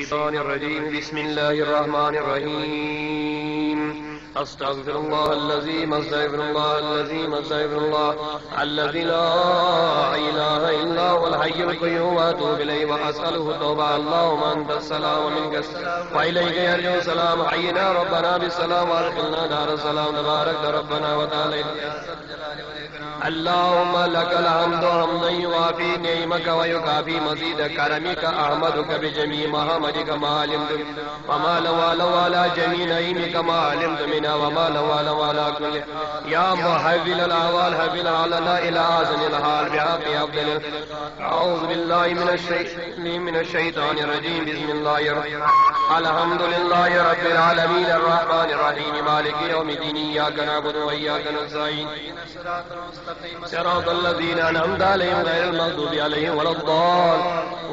الشيطان الرجيم. بسم الله الرحمن الرحيم. أستغفر الله الذي أستغفر الله الذي أستغفر الله الذي لا إله إلا هو الحي القيوم. وأتوب إليه وأسأله التوبة. اللهم أنت السلام ومنك السلام وإليك يرجع السلام. حينا ربنا بالسلام. وأدخلنا دار السلام. تبارك ربنا وتعالى. اللهم لك الحمد حمدا يوافي نعمك ويكافي مزيد كرمك أحمدك بجميع محمدك ما علمت. وما لو لو على جميع نعيمك ما علمت منا وما لو لو على كل. يا محول الأعوال حفل علنا إلى أحسن الحال بحق أفضل. أعوذ بالله من الشيطان من الشيطان الرجيم. بسم الله الرحمن الحمد لله رب العالمين. الرحمن الرحيم. مالك يوم الدين. إياك نعبد وإياك نستعين. صراط الذين أنعمت عليهم غير المغضوب عليهم ولا الضال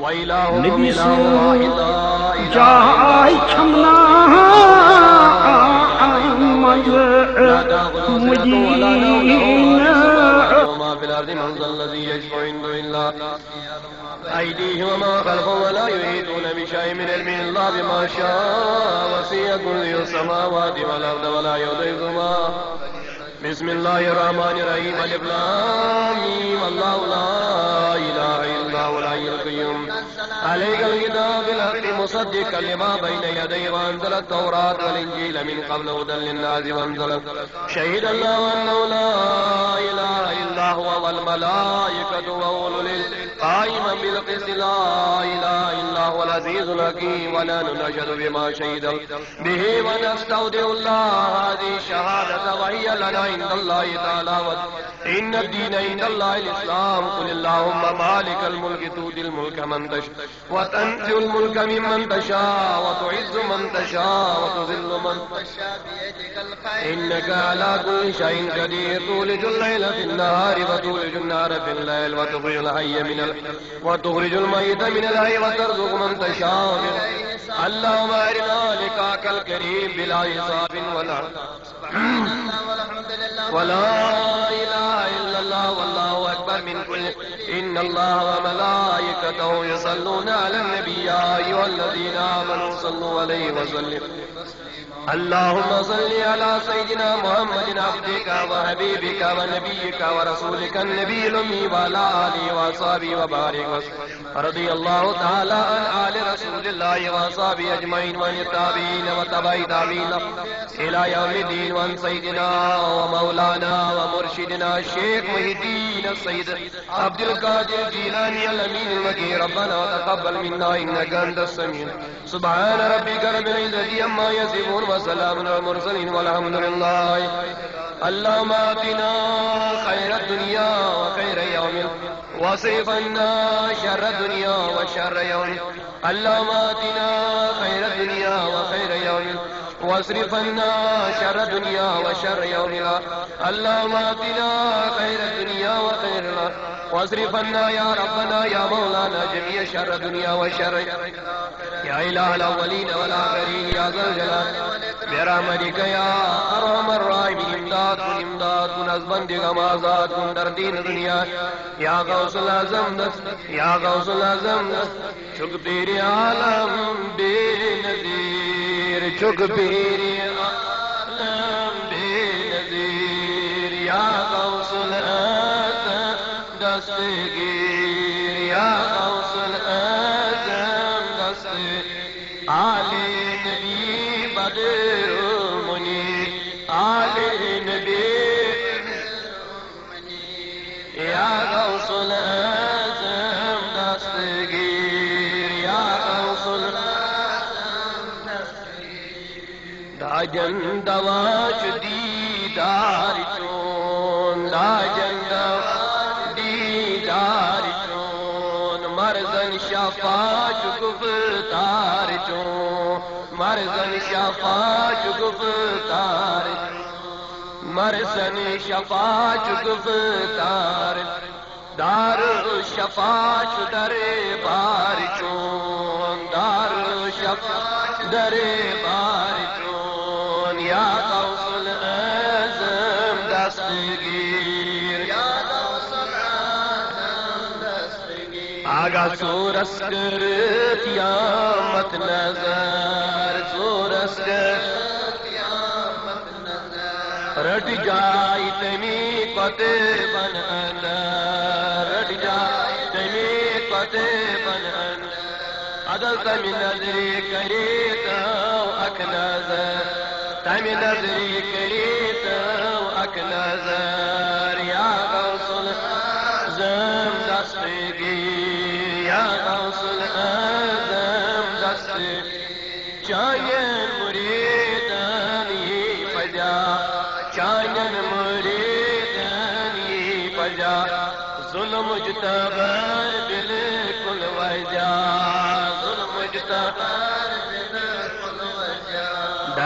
وإلههم إله واحد وما في الأرض من ذا الذي يشفع عنده إلا أيديه وما خلفه ولا يحيطون بشيء من علم الله بما شاء. وسيع كرسي السماوات والأرض ولا يؤذيهما بسم الله الرحمن الرحيم الف لام الله لا اله الا هو الحي القيوم عليك الكتاب بالحق مصدقا لما بين يديه وانزل التوراة والانجيل من قبل هدى للناس وانزل شهد الله انه لا اله الا هو والملائكة واولو العلم قائما بالقسط لا اله الا هو العزيز الحكيم ولا نشهد بما شهد. به ونستودع الله هذه الشهادة وهي لنا عند الله تعالى. إن الدين عند الله الإسلام. قل اللهم مالك الملك تؤتي الملك من تشاء وتنزع الملك ممن تشاء وتعز من تشاء وتذل من تشاء بيدك الخير. إنك على كل شيء قدير. تولج الليل في النهار وتولج النهار في الليل وتخرج الحي من ال... وتخرج الميت من الحي وترزق من تشاء اللهم أرنا لقاك الكريم بلا حساب ولا ولا إله الا الله والله أكبر من كل ان الله وملائكته يصلون على النبي يا أيها الذين آمنوا صلوا عليه وسلموا اللهم صل على سيدنا محمد عبدك وحبيبك ونبيك ورسولك النبي الأمي وعلى آله وأصحابه وبارك وسلم. رضي الله تعالى عن آل رسول الله وأصحابه أجمعين وعن التابعين وتبع التابعين إلى يوم الدين وعن سيدنا ومولانا ومرشدنا الشيخ محي الدين السيد عبد القادر الجيلاني الأمين المكي ربنا وتقبل منا إنك أنت السميع. سبحان ربك رب العزة عما يصفون وسلام على المرسلين والحمد لله. اللهم آتنا خير الدنيا وخير يوم واصرف عنا شر الدنيا وشر يوم. اللهم آتنا خير الدنيا وخير يوم واصرف عنا شر الدنيا وشر يوم. اللهم آتنا خير الدنيا وخير الآخرة واصرف عنا يا ربنا يا مولانا جميع شر الدنيا وشر. يا إله الأولين والآخرين يا ذا الجلال. برحمتك يا أرحم الراحمين. امداد کن امداد کن از بندگم آزاد کن. در دین دنیا، یا غوث العظم دست، یا غوث العظم دست. چک پیری عالم بے نظیر چک پیری عالم بے نظیر یا غوث العظم دستگیر داجن دواش دیدار چون داجن دواش دیدار چون، مرزن شفاش گفتار چون، مرزن شفاش گفتار مرزن شفاش گفتار دار شفاش در بار چون، دار شفاش در بار آگا سورس کر قیامت نظر، سورس کر قیامت نظر رٹ جائے تمی پتے بن رٹ جائے تمی پتے بن عدل تمی نظری کرے تو اک نظر۔ تامي نظري كليتا وأكنازا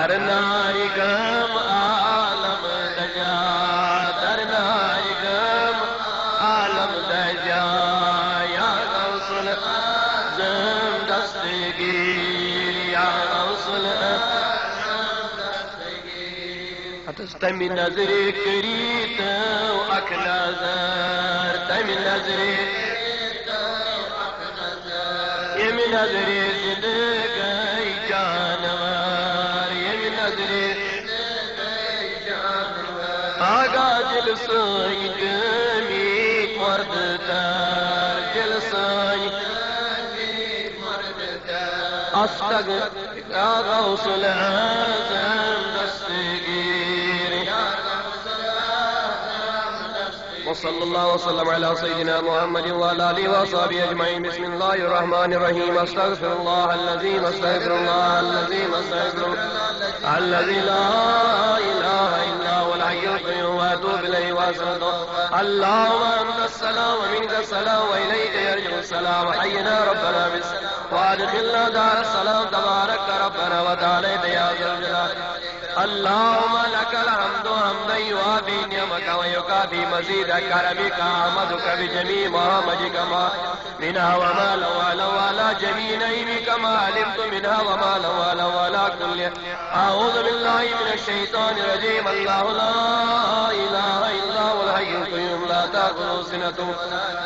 ڈرنائی غم عالم دجا ڈرنائی غم عالم دجا یا غوث الزم دستگیر یا غوث الزم تمی نظری کری تو اک نظر، تمی نظری یمی نظری وصلى الله وسلم على سيدنا محمد وعلى آله وصحبه أجمعين. بسم الله الرحمن الرحيم. أستغفر الله الذي أستغفر الله الذي أستغفر الذي لا إله إلا هو الحي القيوم وأتوب إليه وأستغفر اللهم أنت السلام ومنك السلام وإليك يرجع السلام. حينا ربنا بالسلام. وادخلنا دار السلام تبارك ربنا وتعالى يا ذا الجلال. اللهم لك الحمد حمدا يوافي نعمك ويكافي مزيد كرمك أحمدك بجميع محمدك ما منها وما لو على ولا جميع نعيمك ما علمت منها وما لو على ولا كل. أعوذ بالله من الشيطان الرجيم. الله لا هو الحي تاخذه سنه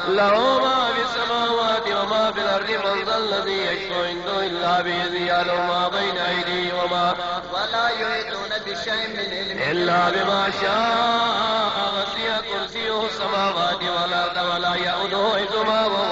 له ما في السماوات وما في الأرض من ذا الذي يشفع عنده إلا بإذنه. يعلم ما بين أيديه وما ولا يحيطون بشيء من علمه. إلا بما شاء. وسع كرسيه السماوات والأرض ولا يؤوده حفظهما.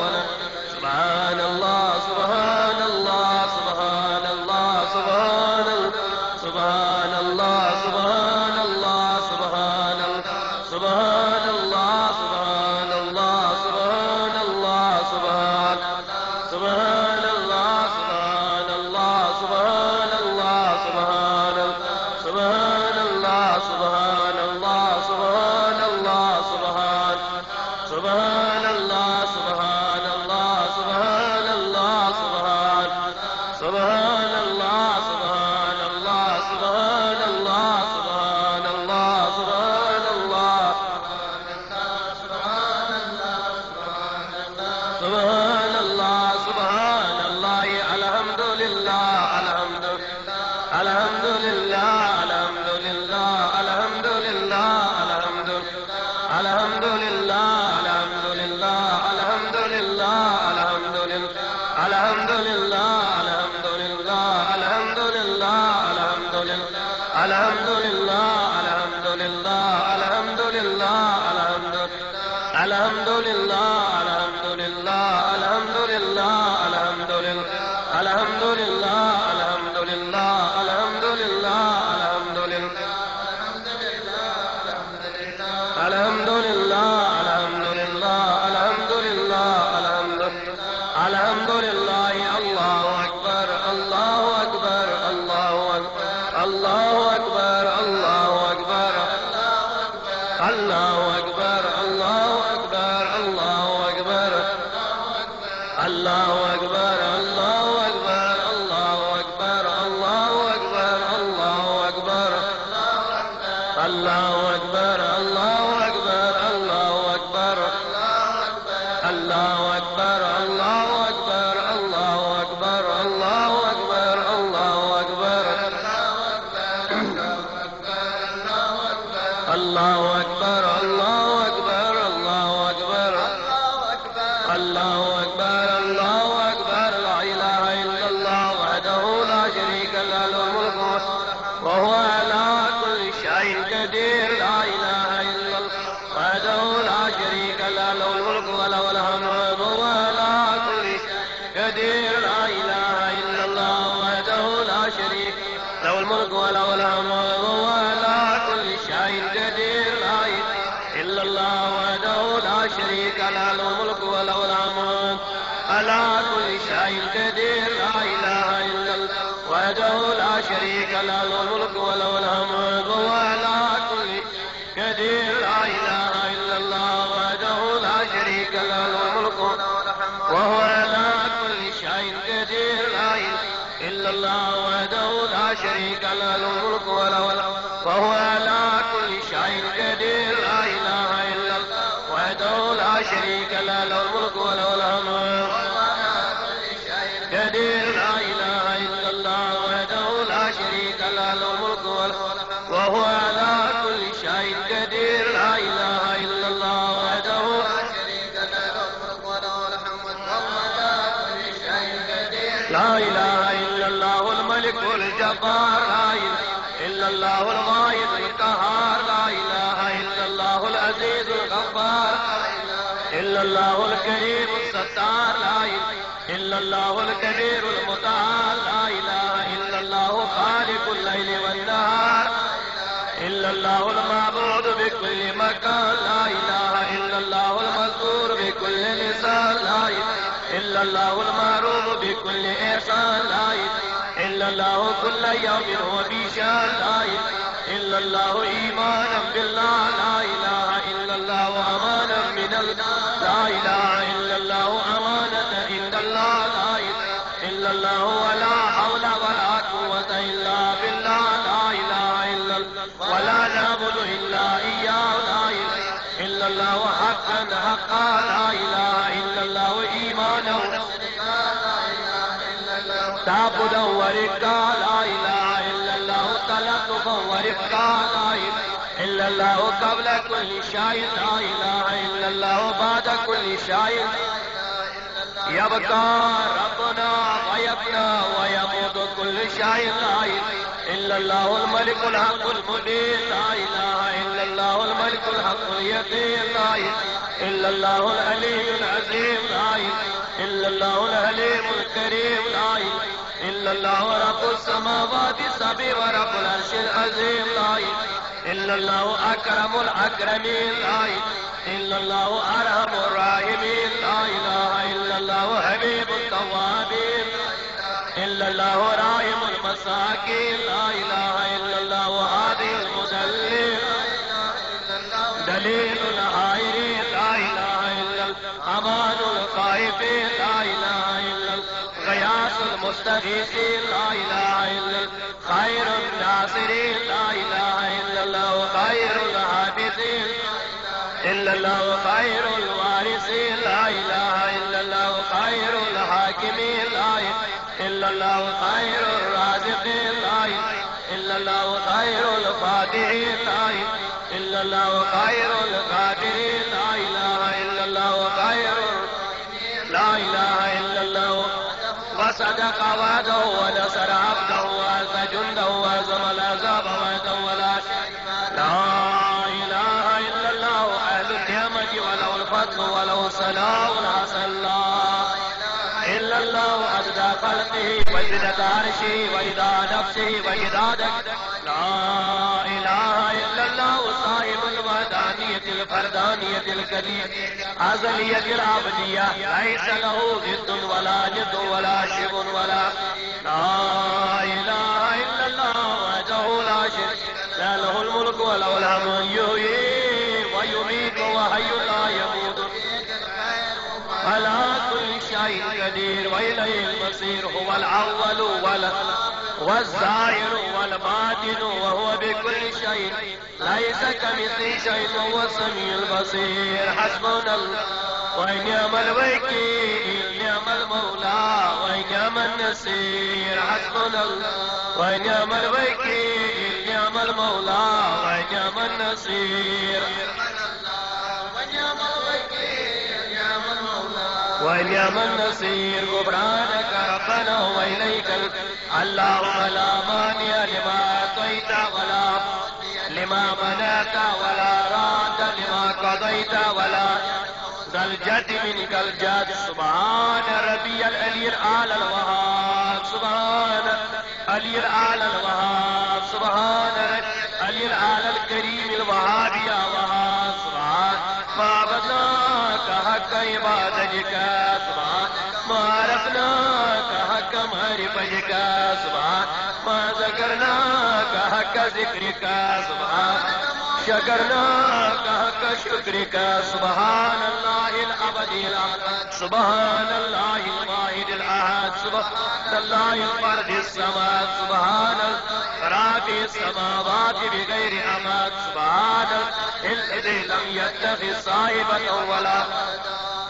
الحمد لله الله أكبر. إلا الله وحده لا شريك له الملك وله الحمد. وهو على الكريم لا إله إلا الله الكبير المتعال لا إله إلا الله خالق الليل والنهار إلا الله المعبود بكل مكان لا إله إلا الله المذكور بكل لسان لا إله إلا الله المعروف بكل إحسان لا إله إلا الله كل يوم هو بشان لا إله إلا الله إيمانا بالله لا إله حقا حقا لا إله إلا الله تعبدا ورقا لا إله إلا الله. تلطفا ورفقا لا إله إلا الله. قبل كل شيء لا إله إلا الله. بعد كل شيء يبقى ربنا ويبنى ويموت كل شيء إلا الله الملك الحق المبين. لا إله إلا الله الملك الحق اليقين. لا إلا الله العلي العظيم. لا إلا الله الحليم الكريم. لا إلا الله رب السماوات السبع ورب العرش العظيم. لا إلا الله أكرم الأكرمين. لا إلا الله أرحم الراحمين. لا إله الله حبيب التوابين إلا الله راحم المساكين. لا إله إلا الله هادي المدلل. دليل الحائرين لا إله إلا الله أمان الخائفين لا إله إلا غياث المستغيثين. لا إله إلا خير الناصرين. لا إله إلا الله خير الحافظين إلا الله خير خير القادرين لا إله إلا الله خير. لا إله إلا الله. وصدق وعده ونصر خلقه وزنة عرشه وإذا نفسه وإذا لا إله إلا الله صاحب الوحدانية الفردانية الكريم أزلية العبدية ليس له ضد ولا جد ولا شب ولا۔ لا إله إلا الله وحده لا شريك له له الملك وله الحمد يحيي كل شيء قدير وإليه المصير هو الأول ولا والظاهر والباطن وهو بكل شيء. ليس كمثله شيء وهو السميع البصير. حسبنا الله. ونعم الوكيل نعم المولى ونعم النصير حسبنا الله. ونعم الوكيل نعم المولى ونعم النصير المولى ونعم النصير غفرانك ربنا وإليك ال- اللهم لا مانع لما أعطيت ولا لما منعت ولا راد لما قضيت ولا ذا الجد منك الجد. سبحان ربي العلي الأعلى الوهاب. سبحان علي الأعلى الوهاب. سبحان علي الأعلى الكريم الوهاب. يا وهاب سبحان ما کا حق عبادتك سبحان ما عرفناك حق معرفتك سبحان ما ذكرناك حق ذكرك سبحان شكرناك حق سبحان الله الأبدي الأحد سبحان الله الواحد الأحد سبحان الله الفرد السماء سبحان رافع السماوات بغير أماد سبحان الذي لم يتخذ صاحبة ولا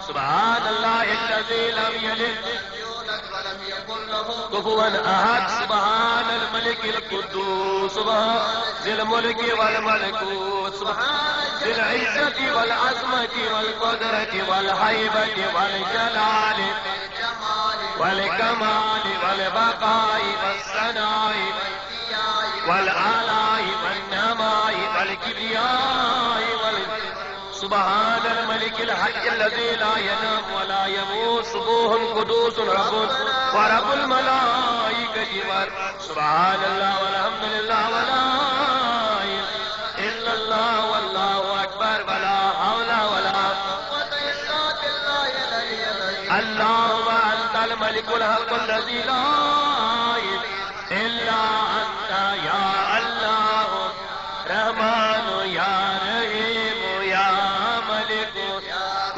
سبحان الله الذي لم يلد كفوا أحد سبحان الملك القدوس سبحان ذي الملك والملكوت سبحان ذي العزة والعظمة والقدرة والهيبة والجلال والكمال والبقاء والثناء والآلاء والنماء والكبرياء. وال سبحان الملك الحي الذي لا ينام ولا يموت سبوح قدوس رب ورب الملائكة وال- سبحان الله والحمد لله ولا إله إلا الله والله أكبر ولا حول ولا قوة إلا بالله اللهم أنت الملك الحق الذي لا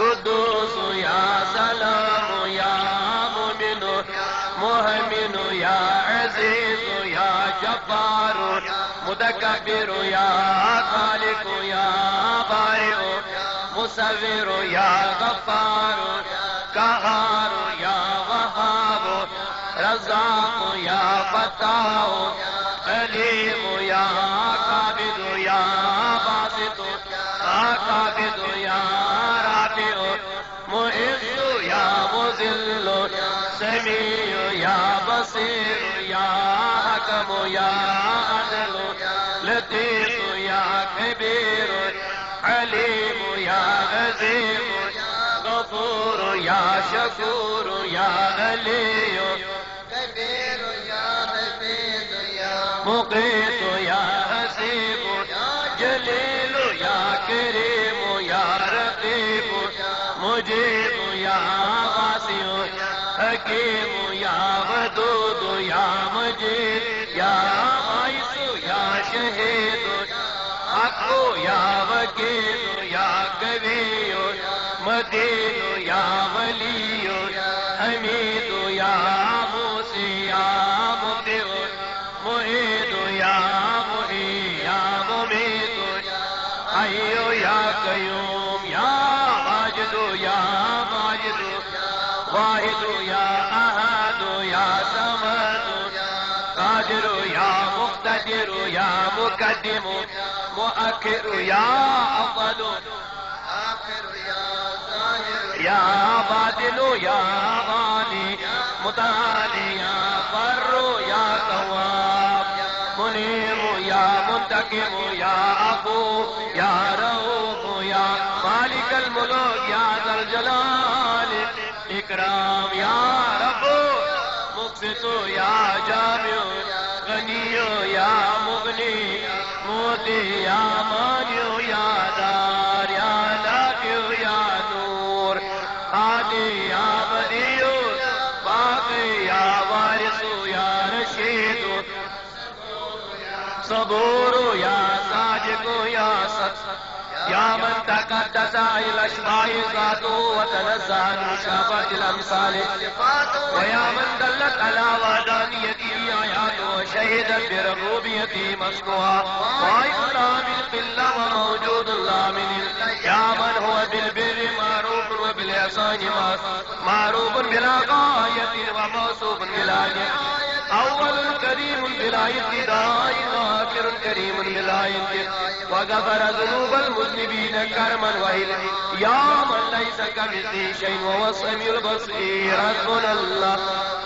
قدوس يا سلام يا مؤمن مهمن يا عزيز يا جبار متكبر يا خالق يا بارئ، مصور يا غفار قهار يا وهاب رزاق يا فتاح عليم يا قابض يا باسط يا قابض يا معز يا مذل سميع يا بصير يا حكم يا عدل لطيف يا كبير عليم يا عظيم غفور يا شكور يا علي كبير مجيب يا واسع حكيم يا ودود يا مجيد يا عيس يا شهيد حق يا وكيل يا كبير مدين يا ولي حميد يا موسي يا مبدئ معيد يا محيي يا مميت حي يا قيوم واحد يا أحد يا صمد قادر يا مقتدر يا مقدم مؤخر يا أفضل آخر يا ظاهر يا باطل يا غالي متعالي يا بر يا تواب منيب يا منتقم يا أبو يا رؤوف يا مالك الملوك يا ذا الجلال. إكرام يا رب مقسط يا جامع غني يا مغني موتي يا مانع يا دار يا نافع يا نور هادي يا بديع باقي يا وارث يا رشيد صبور يا صادق يا صدق يا من تقدس إلى أشباه ذاته وتنزه عن مشابهة الأمثال ويا من دلت على وحدانيته آياته وشهدت بربوبيته مسكوها وعيد الله من قلة وموجود الله من يا من هو بالبر ما ما- معروف بلا غاية وموصوف بلا أول كريم بلا ابتداء آخر كريم بلا وغفر ذنوب المذنبين كرما وهلا يا من ليس كمثله شيء وهو السميع البصير حسبنا الله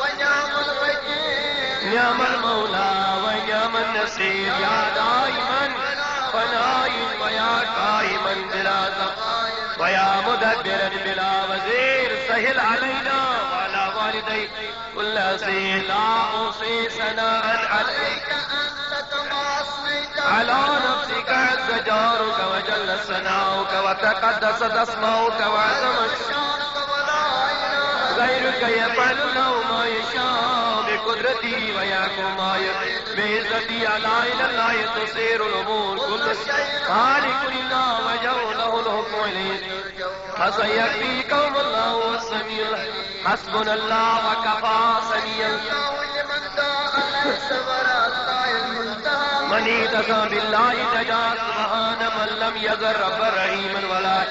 ونعم الوكيل نعم المولى ونعم النصير يا دائما فنائم ويا قائما بلا زق ويا مدبرا بلا وزير سهل علينا. وعلى والديك كل أسير لا أوصي ثناء عليك. أنت كما أصليت على نفسك عز جارك وجل ثناؤك وتقدست اسماؤك وعظم شانك ولا غيرك يفعل ما يشاء بقدرته ويحكم ما يشاء بعزتي على إلى الله تصير الأمور خالق الله وجه له الحكم إليه فسيكفيكم الله هو السميع حسبنا الله وكفى سميع لمن دعا ليس وراء الله سبحان من لم يزر رب رحيما ولا،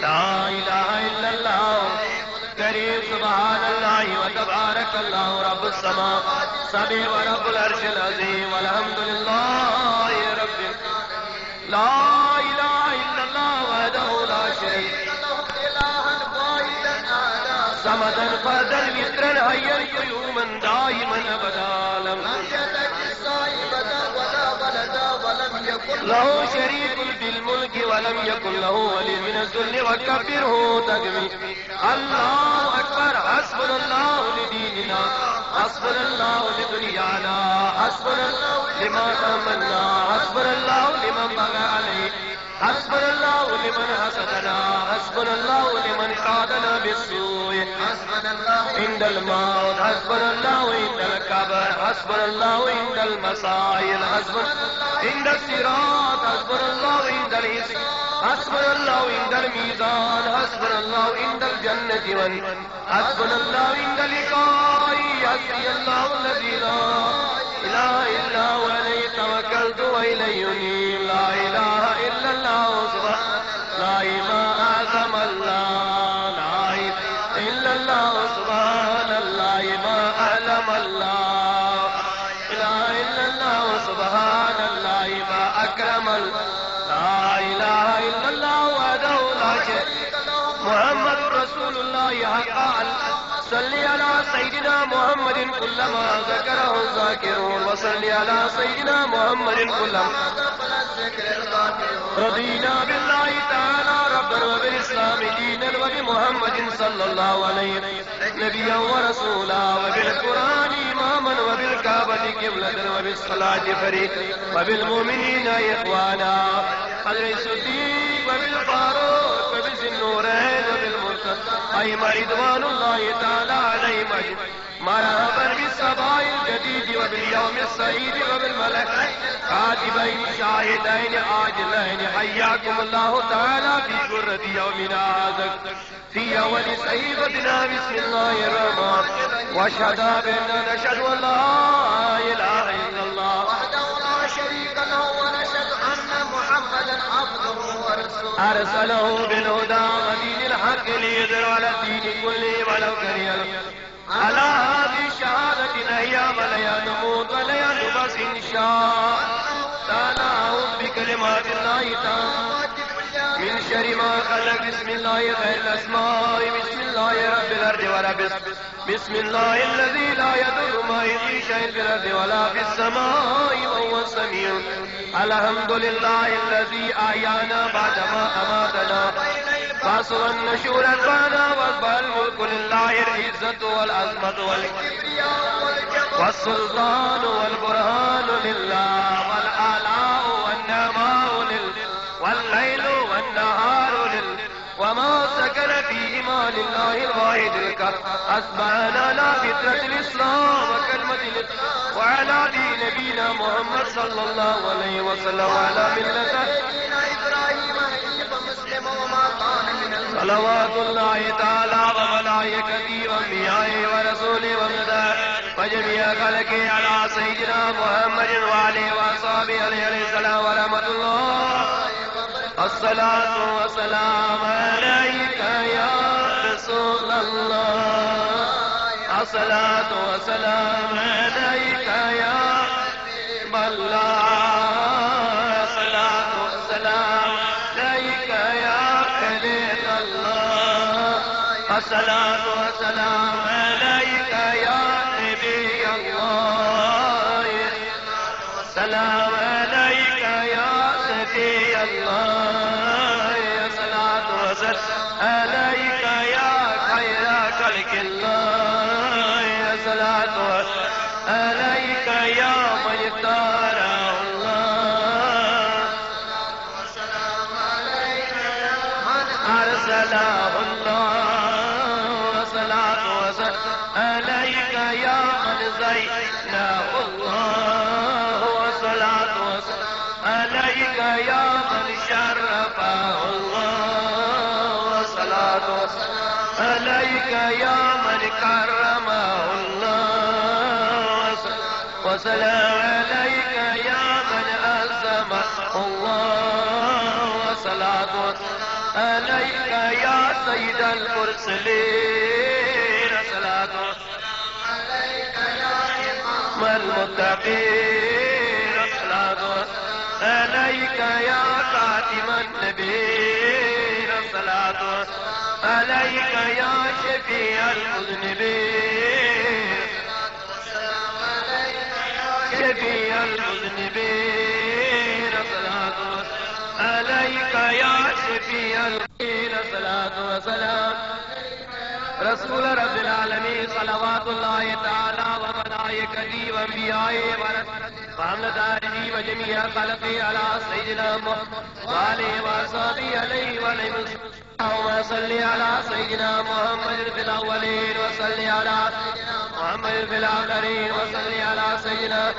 لا اله الا الله كريم سبحان الله وتبارك الله رب السماء سبي ورب العرش العظيم والحمد لله رب. لا اله الا الله وحده لا أحدا صمدا فردا مترا حيا قيوما دائما ابدا. لم يتك صاحبة ولا ولدا ولم يكن له شريك بالملك ولم يكن له ولي من الذل وكبره تكبير. الله اكبر حسبنا الله لديننا. حسبنا الله لدنيانا. حسبنا الله لما تمنى حسبنا الله لمن بغى عليه. حسبنا الله لمن حسدنا، حسبنا الله لمن قادنا بالسوء. حسبنا الله عند الموت، حسبنا الله عند الكبر حسبنا الله عند المصائب حسبنا عند الصراط، حسبنا الله عند الحساب، حسبنا الله عند الميزان، حسبنا الله عند الجنة وال حسبنا الله عند لقاء حسبي الله الذي لا إله إلا هو عليه توكلت وإليه ينيب لا إله اللہ الله سبحانه لا اللہ سيدنا محمد كلما ذكره الذاكرون وصل على سيدنا محمد كلما رضينا بالله تعالى ربا وبالإسلام دينا وبمحمد صلى الله عليه وسلم نبيا ورسولا وبالقرآن إماما وبالكعبة قبلة وبالصلاة فريد وبالمؤمنين إخوانا حضر الصديق وبالفاروق وبذي أيما رضوان الله تعالى عليهم مرحبا بالصباح الجديد وباليوم السعيد وبالملك كاتبين شاهدين عاجلين حياكم الله تعالى في قرة يومنا هذا في أول صحيفتنا بسم الله الرحمن واشهد بأننا نشهد أن لا إله أرسله بالهدى ودين الحق ليظهر على الدين كله ولو كره على هذه الشهادة نهيا ولا نموت ولا نبس إن شاء. تعالى أعوذ بكلمات الله تعالى. من شر ما خلق بسم الله خير الأسماء بسم الله رب الأرض ورب الس- بسم الله الذي لا يضر ما يجي شيء في الأرض ولا في السماء وهو السميع. الحمد لله الذي أحيانا بعدما أماتنا. فاصل النشور أنفانا واصبح الملك لله العزة والعظمة والكبرياء والسلطان والبرهان لله والآلاء الله الواحد الكهف أصبحنا على فطرة الإسلام وكلمة الإسلام وعلى دين نبينا محمد صلى الله عليه وسلم. وعلى ملة إبراهيم حنيفا مسلما وما كان من صلوات الله تعالى وملائكته وأنبيائه ورسوله ومدائه وجميع خلقه على سيدنا محمد وعليه وأصحابه عليه السلام ورحمة الله. الصلاة والسلام عليك يا رسول الله. الصلاة والسلام عليك يا حبيب الله. الصلاة والسلام عليك يا خليل الله. الصلاة والسلام عليك يا نبي الله. السلام عليك يا سيدي الله. يا صلاة وسلام عليك يا خلق الله يا صلاة. وسلام عليك يا من الله. أرسله الله وصلاة زينه الله وصلاة عليك يا من شرفه الله وصلاة وسلام. عليك يا من كرمه الله وسلام عليك يا من أزمه الله. وصلاة عليك يا سيد المرسلين. صلاة عليك يا إمام المتقين. صلاة عليك يا خاتم النبيين. صلاة عليك يا شفيع المذنبين. والسلام عليك يا شفيع المذنبين. صلاة. عليك يا شفيع المذنبين. صلاة وسلام. رسول رب العالمين صلوات الله تعالى وملائكته وانبيائه وعملته وجميع خلقه على سيدنا محمد وآله وصحبه عليه وعليه اللهم صل على سيدنا محمد في الأولين وصل على محمد في الآخرين وصل على سيدنا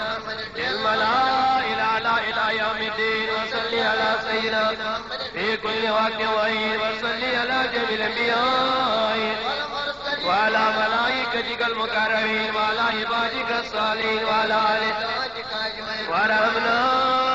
الملائكة إلى يوم الدين. وصل على سيدنا في كل وقت وحين. وصل على جميع الأنبياء وعلى ملائكتك المكرمين وعلى عبادك الصالحين وعلى آله what I've known.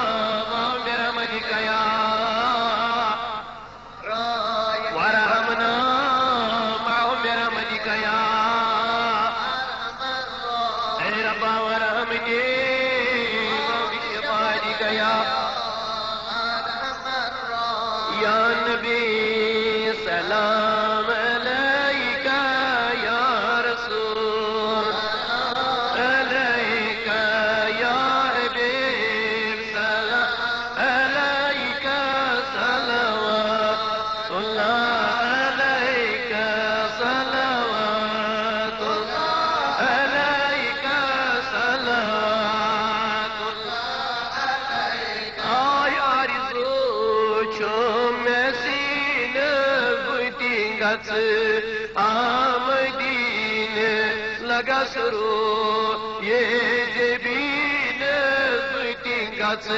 گس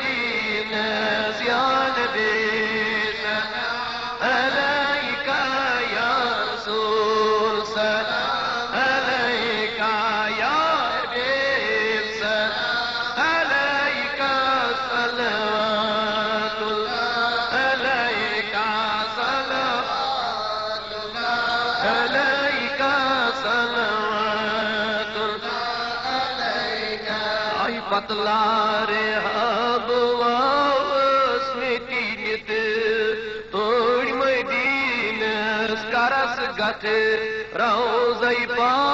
گین سیان دے۔ أي بطلار هبوا واسمتينت طول مدينة سكرس قت روزي باك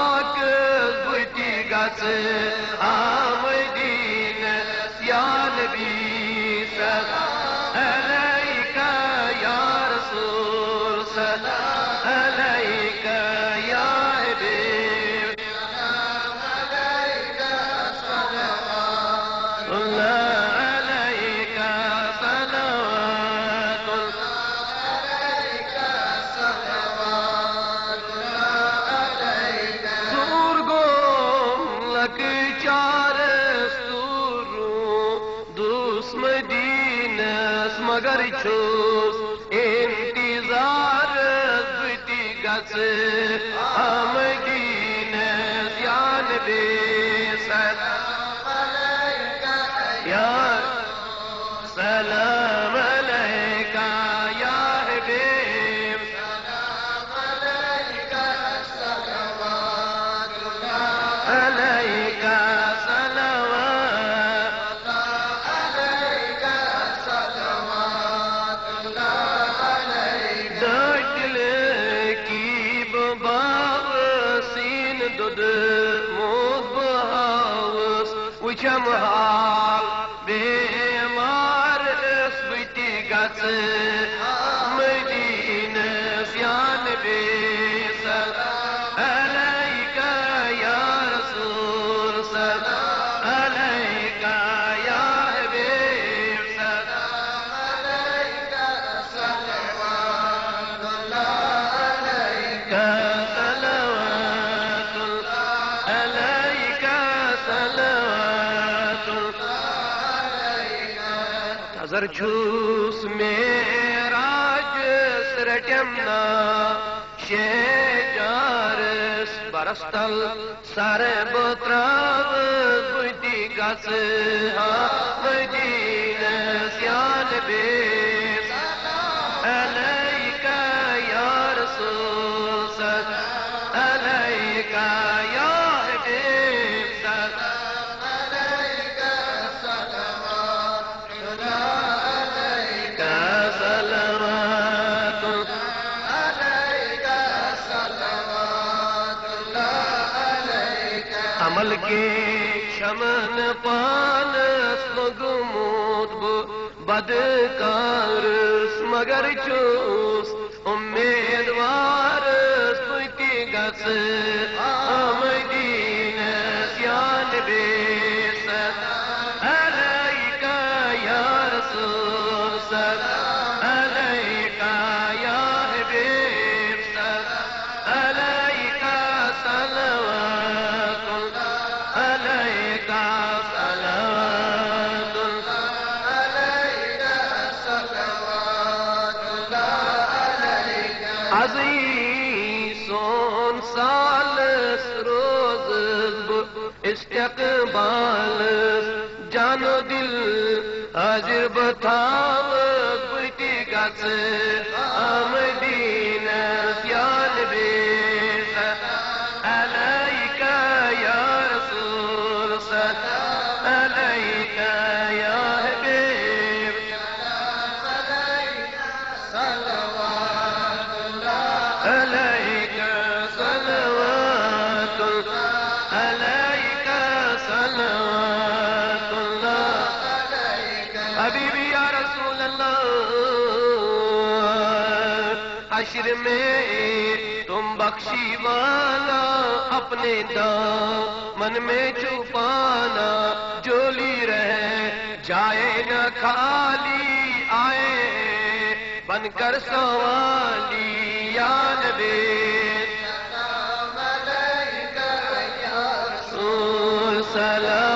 مگر انتظار گس ہم نظر چھوس میراج سرٹمنا شیجارس برستل سر بطراب بدی گس ہاں مدینس یان بیس۔ بدکار مگر چوس امیدوار سوتی گس آمدین استقبال جانو دل حاضر بتاو بٹی گس آمدین سیان بیس علیکہ یا رسول صل علیکہ عشر میں تم بخشی والا اپنے دامن میں چھپانا جولی رہے جائے نہ خالی آئے، بن کر سوالی یا نبی۔ سلام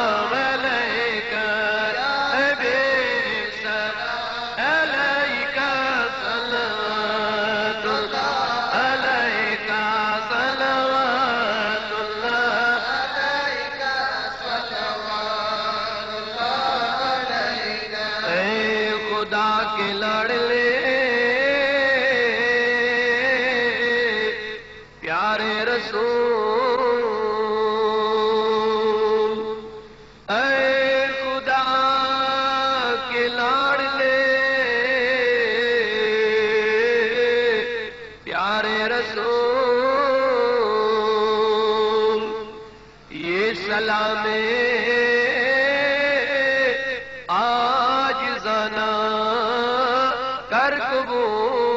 قبول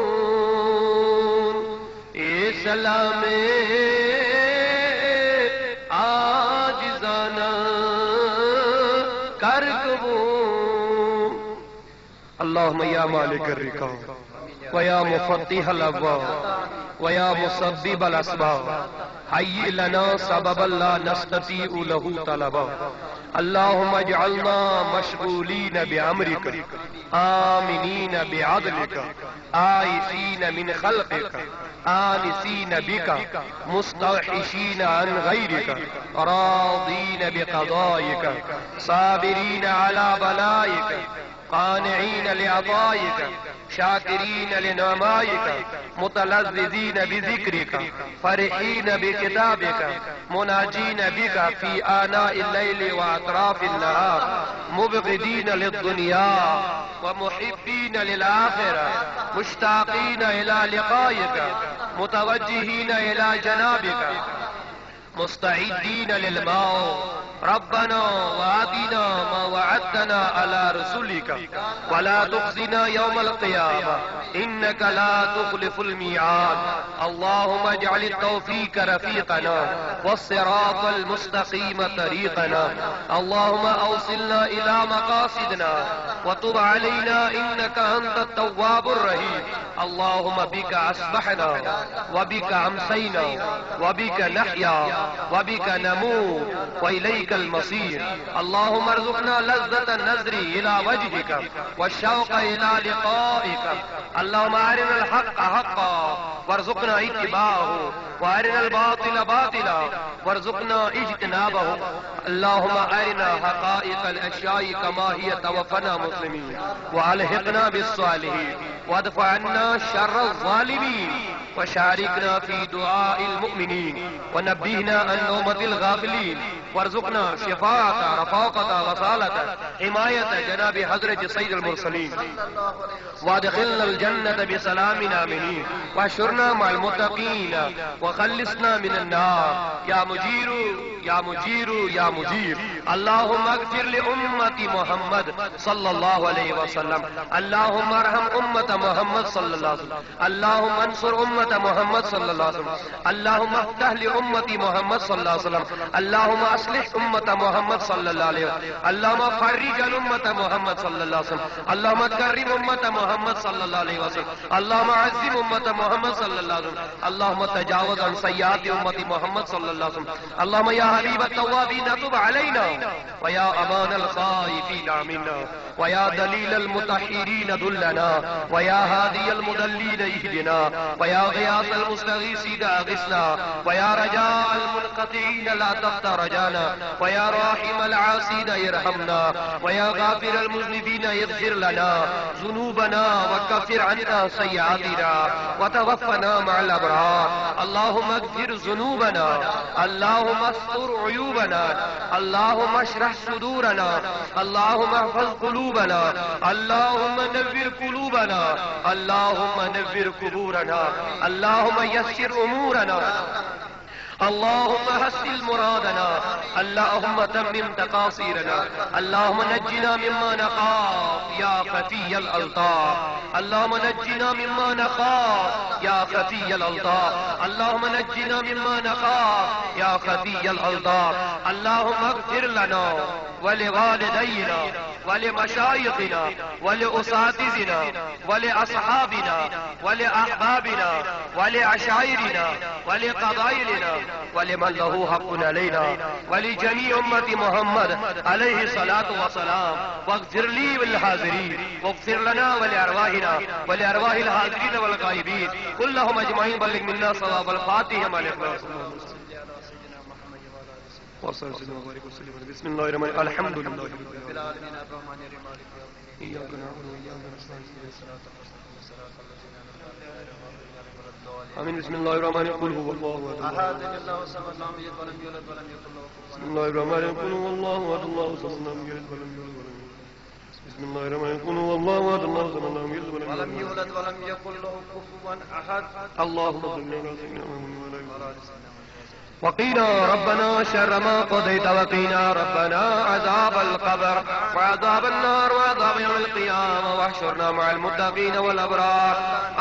یہ سلام آج زنا کر قبول اللهم يا مالك الركاب ويا مفتح الابواب ويا مسبب الاسباب۔ هيئ لنا سببا لا نستطيع له طلبا۔ اللهم اجعلنا مشغولين بأمرك آمنين بعدلك آيسين من خلقك آنسين بك مستوحشين عن غيرك راضين بقضائك صابرين على بلائك قانعين لعطائك شاكرين لنعمائك متلذذين بذكرك فرحين بكتابك مناجين بك في آناء الليل وأطراف النهار مبغضين للدنيا ومحبين للآخرة مشتاقين إلى لقائك متوجهين إلى جنابك مستعدين للموت. ربنا وآتنا ما وعدتنا على رسلك. ولا تخزنا يوم القيامة. إنك لا تخلف الميعاد. اللهم اجعل التوفيق رفيقنا والصراط المستقيم طريقنا. اللهم أوصلنا إلى مقاصدنا. وتب علينا إنك أنت التواب الرحيم. اللهم بك أصبحنا وبك أمسينا وبك نحيا وبك نموت وإليك المصير. اللهم ارزقنا لذة النذر إلى وجهك والشوق إلى لقائك. اللهم أرنا الحق حقا وارزقنا اتباعه وارنا الباطل باطلا وارزقنا اجتنابه. اللهم ارنا حقائق الاشياء كما هي توفنا مسلمين والحقنا بالصالحين. وادفع عنا شر الظالمين وشاركنا في دعاء المؤمنين ونبهنا عن نومة الغافلين. وارزقنا شفاعة، رفاقة وصالة حماية جناب حضرة سيد المرسلين. وادخلنا الجنة بسلام، آمنين. واحشرنا مع المتقين. وخلصنا من النار. يا مجير يا مجير يا مجير اللهم اغفر لأمة محمد صلى الله عليه وسلم. اللهم ارحم أمة محمد صلى الله عليه وسلم. اللهم انصر أمة محمد صلى الله عليه وسلم. اللهم افتح لأمة محمد صلى الله عليه وسلم. اللهم اصلح أمة محمد صلى الله عليه وسلم. اللهم فرج الأمة محمد صلى الله عليه وسلم. اللهم كرم أمة محمد صلى الله عليه وسلم. اللهم عزم أمة محمد صلى الله عليه وسلم. اللهم تجاوز عن سيئات أمة محمد صلى الله عليه وسلم. اللهم يا حبيب التوابين تب علينا ويا أمان الخائفين منا ويا دليل المتحيرين دلنا ویا ويا هادي المدلين اهدنا ويا غياث المستغيثين اغثنا ويا رجاء المنقطعين لا تقطع رجانا ويا راحم العاصين ارحمنا ويا غافر المذنبين اغفر لنا ذنوبنا وكفر عنا سيئاتنا وتوفنا مع الابرار. اللهم اغفر ذنوبنا اللهم استر عيوبنا اللهم اشرح صدورنا اللهم احفظ قلوبنا اللهم نور قلوبنا اللهم نفر قبورنا اللهم يسر امورنا. اللهم حسن مرادنا. اللهم تمم تقاصيرنا. اللهم نجنا مما نخاف. يا خفي الألطاف اللهم نجنا مما نخاف. يا خفي الألطاف اللهم نجنا مما نخاف. يا خفي الألطاف اللهم اغفر لنا ولوالدينا ولمشايخنا ولأساتذنا ولأصحابنا ولأحبابنا ولعشائرنا ولقبائلنا ولمن له حق علينا، ولجميع أمة محمد عليه الصلاة والسلام، واغفر لي وللحاضرين، واغفر لنا ولأرواحنا، ولأرواح الحاضرين والغائبين، كلهم أجمعين، بلغ منا صواب الفاتحة مع بسم الله الرحمن الرحيم. الحمد لله رب العالمين. الرحمن الرحيم إياك نعبد وإياك نستعين. اهدنا الصراط آمين. بسم الله الرحمن الرحيم. قل هو الله أحد. أحد الله الصمد لم يلد ولم يولد ولم يكن له كفوا بسم الله الرحمن الرحيم. قل هو الله أحد. الله الصمد لم يلد ولم يولد ولم يولد بسم الله الرحمن الرحيم. قل هو الله أحد. الله الصمد لم يلد ولم ولم يولد يولد ولم يكن له كفوا أحد. اللهم صل على سيدنا محمد وعلى آله وصحبه وقينا ربنا شر ما قضيت وقينا ربنا عذاب القبر. وعذاب النار وعذاب يوم القيامة. واحشرنا مع المتقين والأبرار.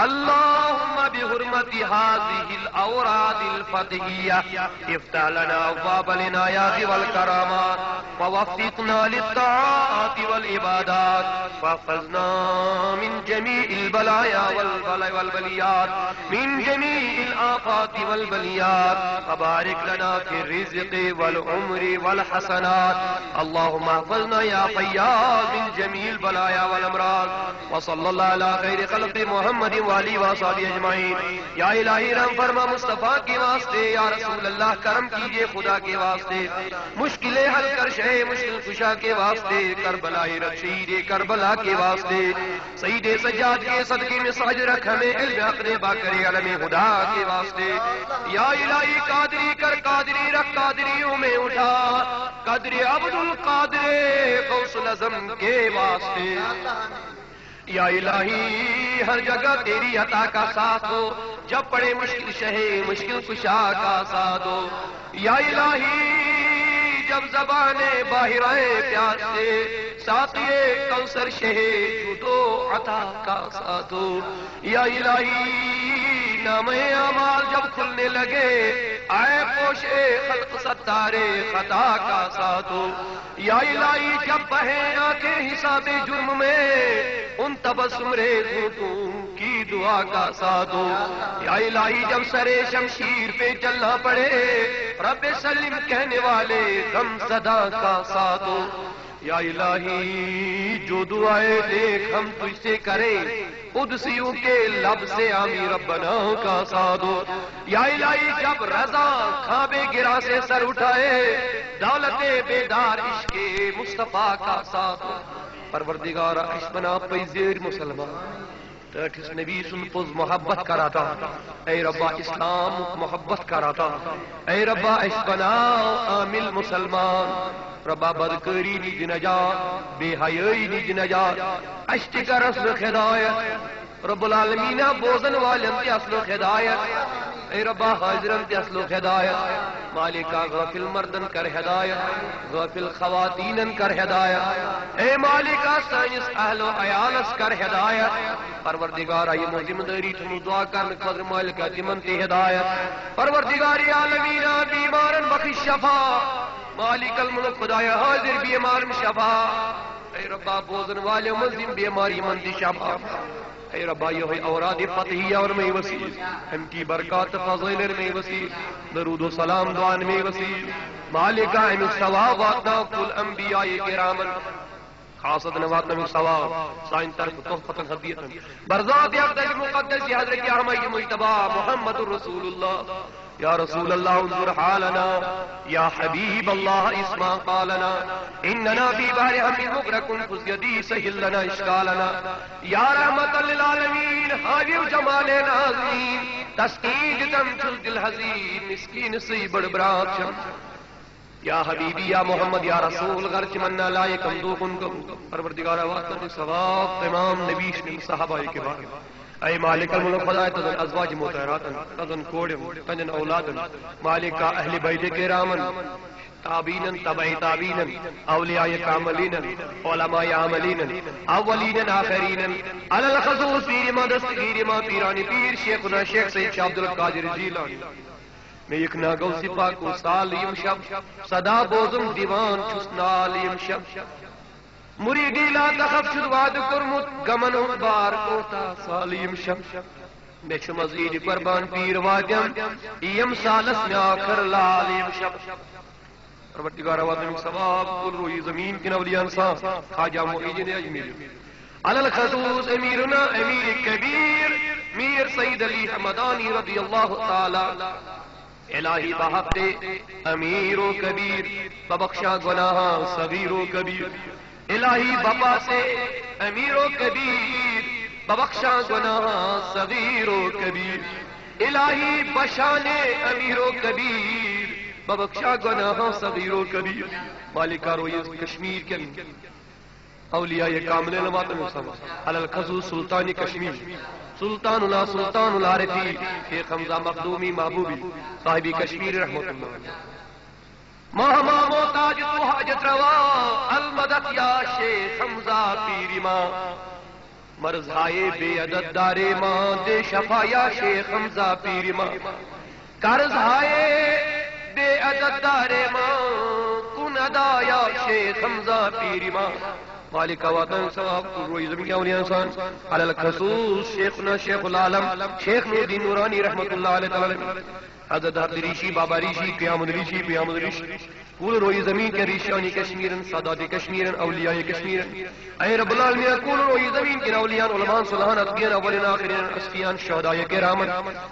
اللهم بحرمة هذه الأوراد الفتحية افتح لنا أبواب العنايات والكرامات ووفقنا للطاعات والعبادات. واحفظنا من جميع البلايا والبليات. من جميع الآفات والبليات. وبارك لنا في الرزق والعمر والحسنات. اللهم احفظنا يا فياض من جميع البلايا والأمراض. وصلى الله على خير خلق محمد والی وصحبہ اجمعین یا الہی رحم فرما مصطفیٰ کے واسطے، یا رسول اللہ، کرم کیجیے خدا کے واسطے، مشکلیں حل کر شہ مشکل کشا کے واسطے کربلا رشید کربلا کے واسطے سعید سجاد کے صدقے میں سج رکھ ہمیں، علم اقدے باکر علم خدا کے واسطے۔ یا الہی، قادری کر، قادری رکھ، قادریوں میں اٹھا۔ قادر عبد القادر غوث العظم کے واسطے۔ یا الہی، ہر جگہ تیری عطا کا ساتھ ہو۔ جب پڑے مشکل شہے، مشکل کشا کا ساتھ ہو۔ یا الہی، جب زبانیں باہر آئے پیار سے، ساتھ یہ کوثر شہے جھوٹو عطا کا ساتھ ہو۔ یا الہی، نام اعمال جب کھلنے لگے آئے پوشے خلق ستارے، خطا کا ساتھو۔ یا الہی، جب بہیں آنکھیں حساب جرم میں، ان تبسم ریزوں کی دعا کا ساتھو۔ یا الہی، جب سرے شمشیر پہ چلنا پڑے، رب سلم کہنے والے غم صدا کا ساتھو۔ یا الہی، جو دعائیں دیکھ ہم تجھ سے کریں قدسیوں کے لب سے آمی ربنا کا سادو یا الہی، جب رضا کھابے گرا سے سر اٹھائے، دولت بیدار عشق مصطفیٰ کا سادو پروردگار پی زیر مسلمان۔ کس نبی سن پوز محبت کراتا اے ربا اسلام، محبت کراتا اے ربا عشقنا عامل مسلمان۔ ربا بدکری نج نجات بے حیائی نج نجات اشتی کا رسل ہدایت۔ رب العالمین بوزن والن تی اصل ہدایت اے ربا حاضرن تی اصل ہدایت مالکا غافل مردن کر ہدایت۔ غافل خواتین کر ہدایت۔ اے مالکا سائنس اہل و عیالس کر ہدایت۔ پروردگار آئی مہم داری تھنو دعا کرن قدر مالکا تمن تی ہدایت۔ پروردگار عالمین بیمارن بخش شفا۔ مالک الملک خدایا حاضر بیمار شفا۔ اے ربا بوزن والے مزیم بیماری مند شفا۔ ربا یہ اوراد فتحیہ اور میں وسیع۔ ہم کی برکات فضائل میں وسیع۔ درود و سلام دعان میں وسیع۔ مالکہ ان ثواب واتنا کل انبیاء کرامن خاصت نوات من ثواب سائن طرف تحفة هدیتا برزات یقدر مقدس حضرت احمد مجتبہ محمد رسول اللہ۔ یا رسول اللہ، انظر حالنا. یا حبیب اللہ، اسما قالنا. اننا فی بار ہم مغرکن خز یدی، سہل لنا اشکالنا. یا رحمت للعالمین حاجر جمال نازمین تسکین جتم چل دل حزین، مسکین سی بڑ برات شم یا حبیبی، یا محمد، یا رسول غرچ مننا لائے کم دو کن کم پروردگارہ، واسطہ ثواب تمام نبیش نے صحابہ کے بارے اے مالک الملک خدا، تزن ازواج مطہراتن تزن کوڑم تزن اولادن مالک اہل بیت کرامن تابینن تبعی تابینن اولیاء کاملینن علماء عاملینن اولینن آخرینن علی الخصوص پیر ما دستگیر ما، پیرانی پیر، شیخنا شیخ سید شاہ عبدالقادر جیلانی. میں ایک ناگو سپا کو سالیم شب، صدا بوزم دیوان چسنالیم شب. مریدی لا تخف شد وعد کرمت گمن بار کوتا، سالیم شم. میں چھ مزید قربان پیر وادیم یم سالس میں آخر لالیم شم. پروردگار وادم ثواب، کل روی زمین کے نولیان سا، خواجہ معیدین اجمیر علی الخصوص امیرنا، امیر کبیر، میر سید علی حمدانی رضی اللہ تعالی. الہی بحق دے امیر و کبیر، ببخشا گناہ، صغیر و کبیر. الہی بپا سے امیر و کبیر ببخشا گناہ صغیر و کبیر۔ الہی بشانے امیر و کبیر ببخشا گناہ صغیر و کبیر مالکہ روی کشمیر کے اولیاء کامل نوات مسلم علی القضو سلطان کشمیر۔ سلطان اللہ سلطان العارفی شیخ حمزہ مخدومی محبوبی صاحبی کشمیر رحمت اللہ مہما محتاج جی تو حاجت روا، المدد یا شیخ حمزہ پیری ماں۔ مرض آئے بے عدد دارے ماں، دے شفا یا شیخ حمزہ پیری ماں۔ قرض آئے بے عدد دارے ماں، کن ادا یا شیخ حمزہ پیری ماں۔ مالک وطن ثواب روی زمین کے اولیاء انسان۔ علی الخصوص شیخنا شیخ العالم، شیخ نور الدین نورانی رحمت اللہ علیہ تعالی حضرت حضرت ریشی، بابا ریشی قیام ریشی قیام ریشی کول روی زمین کے ریشانی کشمیرن، سادات کشمیرن، اولیاء کشمیرن۔ اے رب العالمین کول روی زمین کے اولیاء، علماء صلحان اتقیان اولین، آخرین اسفیان شہداء کرامت۔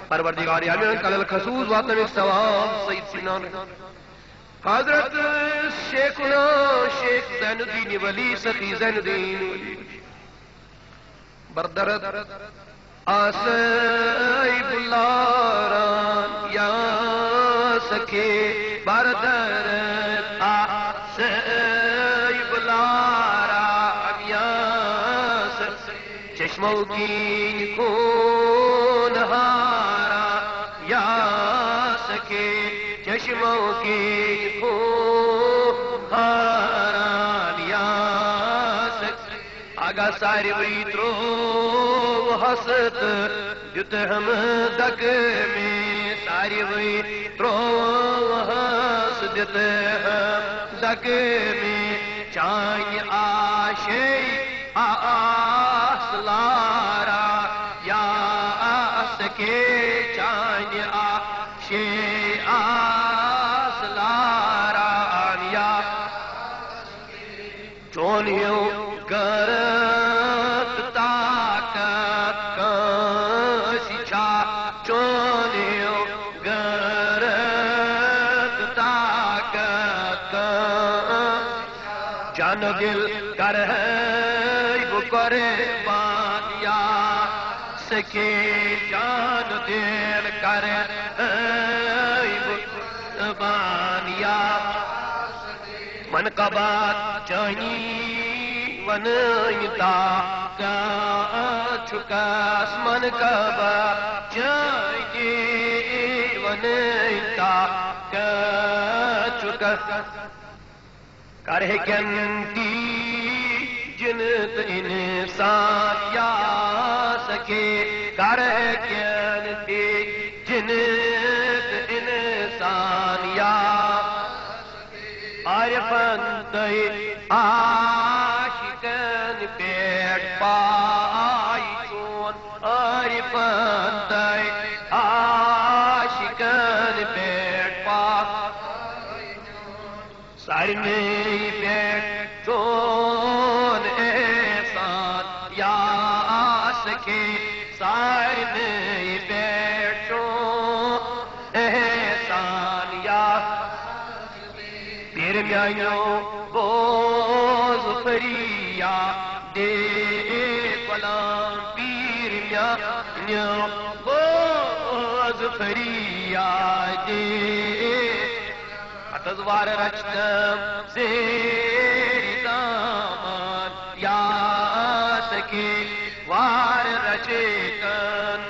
پروردگار عالمین، کل الخصوص واتن الثواب سید سنان۔ حضرت شیخنا شیخ زین الدین ولی، سخی زین الدین ولی بردرد آسائی بلاران یا سکے بردرد آسائی بلاران یا چشموں کی کون ہارا یا سکے، چشموں کی خون ہاران یا سکے آگا ساری بیترو ہست جت ہم دک میں ساروی تروہس دت دگ میں چان آشے آس لارا یا سکے چان آشے آس لارا یا چونیو سکے جان دل کر بانیا من کا بات چانی ون کا چھکاس من کا بات چانی ون کا چھکاس کرے گنتی جنت انسان، یا کے گھر گنتی پیر بوز فریا دے غلام پیر میاں بوز فریا دے اتزوار رچتم زیر دامان یا سکے وار رچتم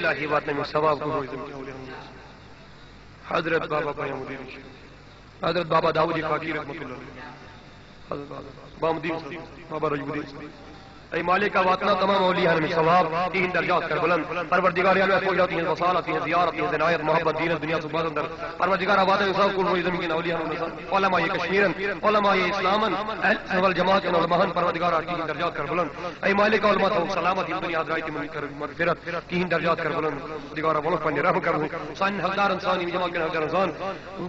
الہی بات میں ثواب کو حضرت بابا قیام الدین حضرت بابا داؤد فقیر رحمۃ اللہ حضرت بابا مدین بابا رجب الدین اے مالک کا واتنا تمام اولیاء میں ثواب، تین درجات کر بلند۔ پروردگار عالم کو جاتی ہیں وصالت ہیں زیارت ہیں عنایت محبت، دین، دنیا سے بعد اندر پروردگار وعدہ ثواب کو ہوئی زمین کے اولیاء میں علماء یہ کشمیرن علماء یہ اسلامن، اہل والجماعت اور علماء پروردگار تین درجات کر بلند۔ اے مالک علماء تو سلامت دنیا حضرات من کر مغفرت، تین درجات کر بلند۔ دیگار ولو پن رحم کر سان حقدار انسان یعنی جماعت کے حقدار انسان۔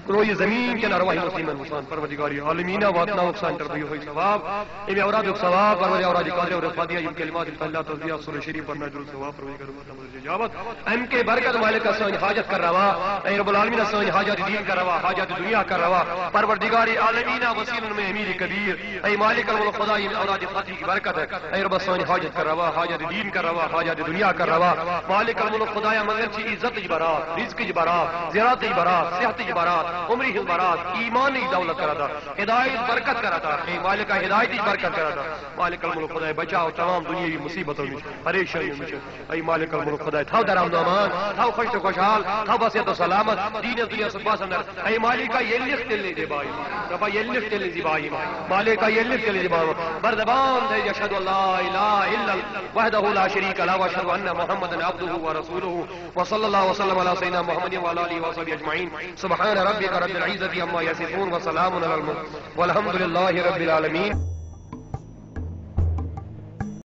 روی زمین کے ارواح مسلمان انسان پروردگار عالمین واتنا وقسان تربیہ ہوئی ثواب اے اوراد ثواب، پروردگار اوراد قادر اور فادیہ ان کلمات اللہ تذیہ سورہ شریف پر نجر ثواب پروردگار مطلب اجابت ان کے برکت مالک سان حاجت کر روا اے رب العالمین سان حاجت دین کر روا حاجت دنیا کر روا پروردگار عالمین وسیل میں امیر کبیر۔ اے مالک الملک خدا ان اوراد فاتح کی برکت ہے۔ اے رب سان حاجت کر روا حاجت دین کر روا حاجت دنیا کر روا مالک الملک خدا مگر چی عزت جبرات رزق جبرات زراعت جبرات صحت جبرات عمری جبرات ایمان دولت کرا تھا، ہدایت برکت کرا تھا۔ اے مالک، ہدایت برکت کرا تھا۔ مالک الملک خدا بچاؤ تمام دنیاوی مصیبتوں میں پریشانیوں میں اے مالک الملک خدا تھا درام نامان تھا خوش خوشحال تھا بسیت و سلامت، دین دنیا سے باس اندر۔ اے مالک یہ لکھ دل دے بائی ربا یہ لکھ دل دی بائی مالک یہ لکھ دل دی بائی بردبان دے یشهد اللہ الہ الا وحدہ لا شریک له واشهد ان محمدا عبده ورسوله وصلى الله وسلم على سيدنا محمد وعلى اله وصحبه اجمعين سبحان ربك رب العزه عما يصفون وسلام على المرسلين والحمد لله رب العالمين